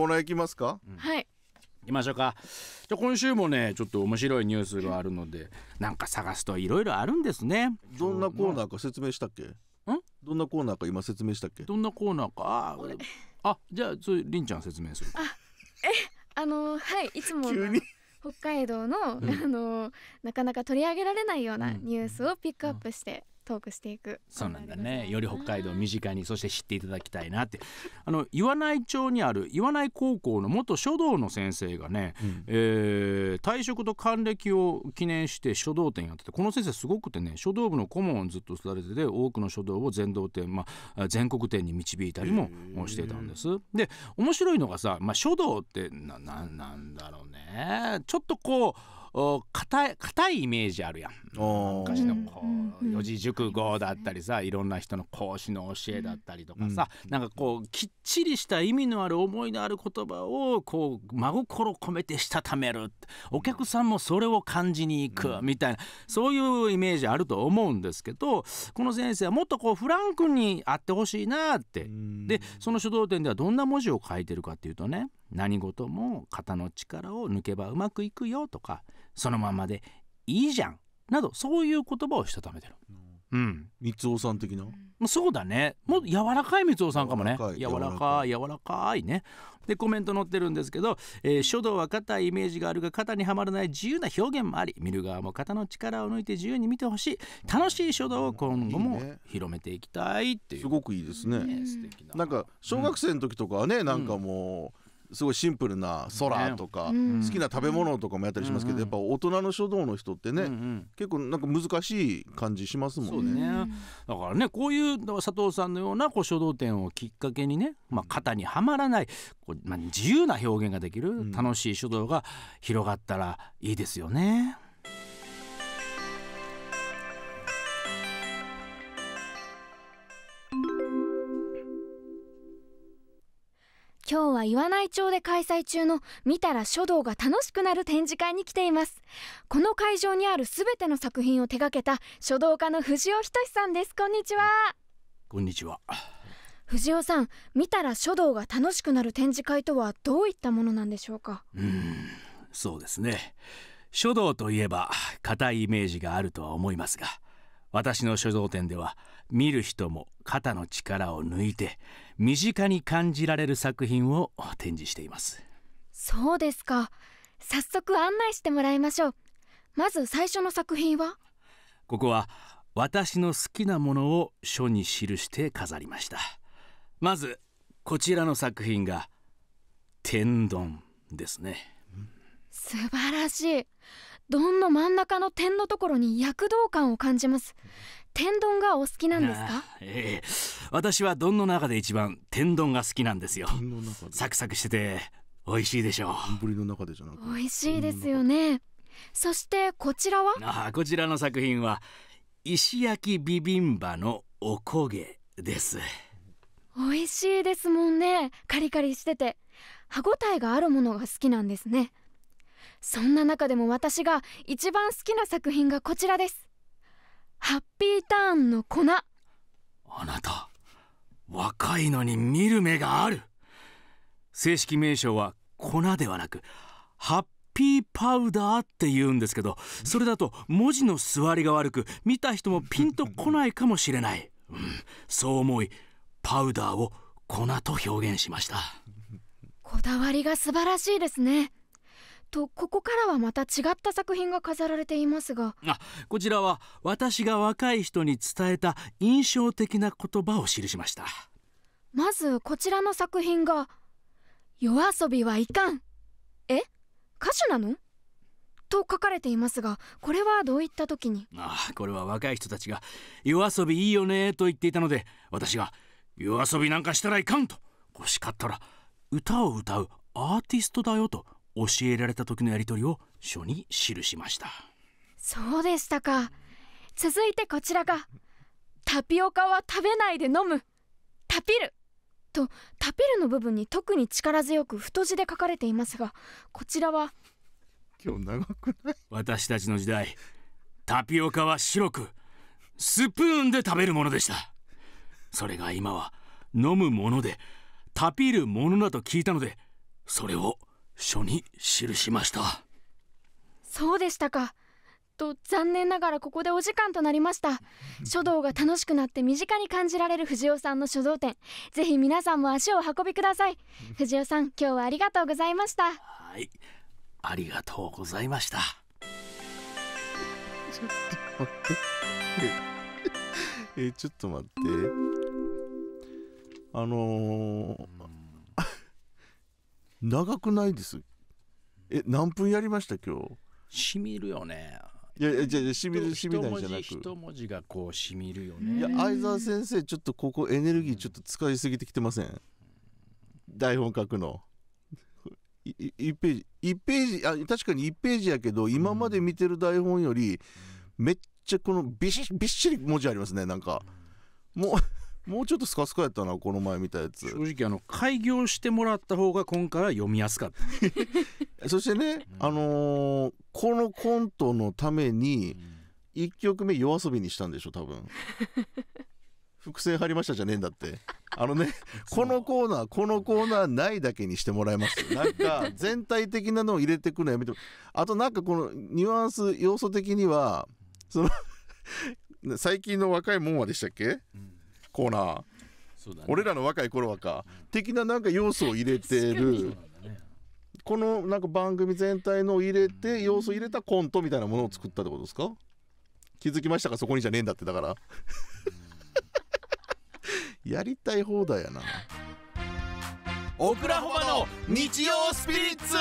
コーナー行きますか？はい。行きましょうか。じゃあ今週もねちょっと面白いニュースがあるのでなんか探すといろいろあるんですね。どんなコーナーか説明したっけ？どんなコーナーか今説明したっけ？どんなコーナーか？ああじゃあそれりんちゃん説明する。あのはいいつもの急に？北海道の、あのなかなか取り上げられないようなニュースをピックアップしてトークしていく。そうなんだね。より北海道を身近にそして知っていただきたいなって。あの岩内町にある岩内高校の元書道の先生がね、うん。えー退職と還暦を記念して書道展やっててこの先生すごくてね書道部の顧問をずっとされてて多くの書道を全道展、まあ、全国展に導いたりもしていたんです。で面白いのがさ、まあ、書道ってなななんだろうね。ちょっとこうお硬い硬いイメージあるやん。昔のこうんうんう四字熟語だったりさいろんな人の講師の教えだったりとかさ、なんかこうきっちりした意味のある思いのある言葉をこう真心込めてしたためる。お客さんもそれを感じに行くみたいな。そういうイメージあると思うんですけどこの先生はもっとこうフランクにあってほしいなって。うん。でその書道展ではどんな文字を書いてるかっていうとね何事も肩の力を抜けばうまくいくよとかそのままでいいじゃんなどそういう言葉をしたためてる。うん、三尾さん的な？まあそうだね。もう柔らかい三尾さんかもね。柔柔ららかい柔らかいね。でコメント載ってるんですけど、えー書道は硬いイメージがあるが肩にはまらない自由な表現もあり見る側も肩の力を抜いて自由に見てほしい。楽しい書道を今後も広めていきたいっていう。すごくいいですね。ね。な。なんか小学生の時とかはねなんかもうすごいシンプルな空とかうん。好きな食べ物とかもやったりしますけどうん。やっぱ大人の書道の人ってねうんうん。結構なんか難しい感じしますもんね。だからねこういう佐藤さんのようなこう書道展をきっかけにね、まあ、型にはまらないこう、まあ、自由な表現ができるん。楽しい書道が広がったらいいですよね。今日は岩内町で開催中の見たら書道が楽しくなる展示会に来ています。この会場にあるすべての作品を手掛けた書道家の藤尾仁さんです。こんにちは。こんにちは。藤尾さん見たら書道が楽しくなる展示会とはどういったものなんでしょうか？うんそうですね。書道といえば硬いイメージがあるとは思いますが私の書道展では見る人も肩の力を抜いて身近に感じられる作品を展示しています。そうですか。早速案内してもらいましょう。まず最初の作品は？ここは私の好きなものを書に記して飾りました。まずこちらの作品が天丼ですね。素晴らしい丼の真ん中の点のところに躍動感を感じます。天丼がお好きなんですか？ええ。私は丼の中で一番天丼が好きなんですよ。丼の中で？サクサクしてて美味しいでしょう。丼の中でじゃなくて？美味しいですよね。そしてこちらは？あーこちらの作品は石焼きビビンバのおこげです。美味しいですもんね。カリカリしてて。歯ごたえがあるものが好きなんですねそんな中でも私が一番好きな作品がこちらです。ハッピーターンの粉。あなた若いのに見る目がある。正式名称は粉ではなくハッピーパウダーって言うんですけどそれだと文字の座りが悪く見た人もピンとこないかもしれない、うん、そう思いパウダーを粉と表現しました。こだわりが素晴らしいですねとここからはまた違った作品が飾られていますが。あこちらは私が若い人に伝えた印象的な言葉を記しました。まずこちらの作品が「夜遊びはいかん」え歌手なの？と書かれていますがこれはどういった時に？ああこれは若い人たちが夜遊びいいよねと言っていたので私が夜遊びなんかしたらいかんと欲しかったら歌を歌うアーティストだよと教えられた時のやり取りを書に記しました。そうでしたか。続いてこちらが「タピオカは食べないで飲む」「タピル」とタピルの部分に特に力強く太字で書かれていますがこちらは？今日長くない？私たちの時代タピオカは白くスプーンで食べるものでした。それが今は飲むものでタピるものだと聞いたのでそれを書に記しました。そうでしたか。と残念ながらここでお時間となりました。書道が楽しくなって身近に感じられる藤尾さんの書道展。ぜひ皆さんも足をお運びください。藤尾さん今日はありがとうございました。はい。ありがとうございました。ちょっと待って。えちょっと待って。あのー、長くないです。え何分やりました今日？しみるよね。いやいやじゃあしみるしみないじゃなく。一文字がこうしみるようんね。いや相沢先生ちょっとここエネルギーちょっと使いすぎてきてません？台本書くの。いい1ページ1ページあ確かに1ページやけど今まで見てる台本よりめっちゃこのびしびっしり文字ありますねなんか。もうもうちょっとスカスカやったなこの前見たやつ。正直あの開業してもらった方が今回は読みやすかった。そしてね、あのーこのコントのために1曲目夜遊びにしたんでしょ多分。伏線張りましたじゃねえんだって。あのね このコーナーこのコーナーないだけにしてもらえますなんか全体的なのを入れてくのやめて。あとなんかこのニュアンス要素的にはその最近の若いもんはでしたっけ？コーナー。そうだね。俺らの若い頃はか的ななんか要素を入れてるこのなんか番組全体のを入れて要素を入れたコントみたいなものを作ったってことですか？気づきましたか？そこにじゃねえんだってだから。やりたい放題やな。オクラホマの日曜スピリッツ